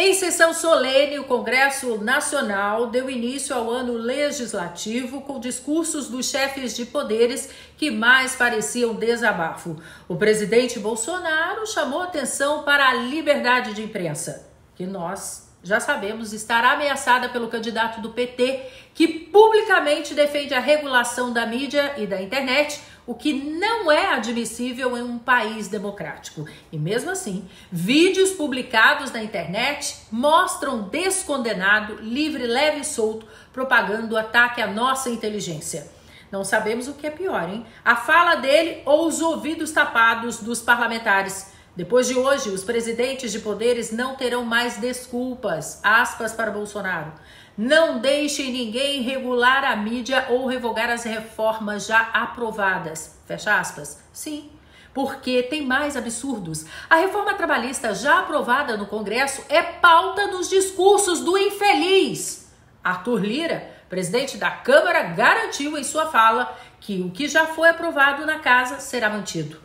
Em sessão solene, o Congresso Nacional deu início ao ano legislativo com discursos dos chefes de poderes que mais pareciam desabafo. O presidente Bolsonaro chamou atenção para a liberdade de imprensa, que nós já sabemos estar ameaçada pelo candidato do PT, que publicamente defende a regulação da mídia e da internet o que não é admissível em um país democrático. E mesmo assim, vídeos publicados na internet mostram descondenado, livre, leve e solto, propagando o ataque à nossa inteligência. Não sabemos o que é pior, hein? A fala dele ou os ouvidos tapados dos parlamentares. Depois de hoje, os presidentes de poderes não terão mais desculpas, aspas para Bolsonaro. Não deixem ninguém regular a mídia ou revogar as reformas já aprovadas. Fecha aspas. Sim, porque tem mais absurdos. A reforma trabalhista já aprovada no Congresso é pauta nos discursos do infeliz. Arthur Lira, presidente da Câmara, garantiu em sua fala que o que já foi aprovado na casa será mantido.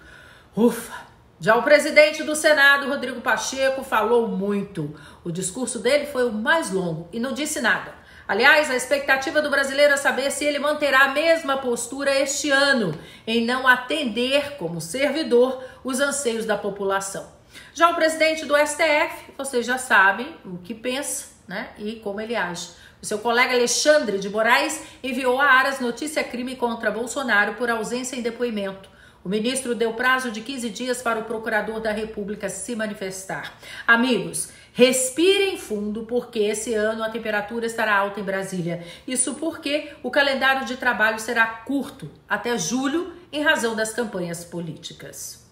Ufa! Já o presidente do Senado, Rodrigo Pacheco, falou muito. O discurso dele foi o mais longo e não disse nada. Aliás, a expectativa do brasileiro é saber se ele manterá a mesma postura este ano, em não atender como servidor os anseios da população. Já o presidente do STF, vocês já sabem o que pensa né, e como ele age. O seu colega Alexandre de Moraes enviou a Aras notícia crime contra Bolsonaro por ausência em depoimento. O ministro deu prazo de 15 dias para o procurador da República se manifestar. Amigos, respirem fundo, porque esse ano a temperatura estará alta em Brasília. Isso porque o calendário de trabalho será curto até julho, em razão das campanhas políticas.